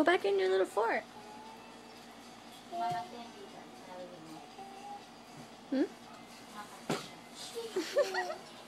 Go back in your little fort. Hmm?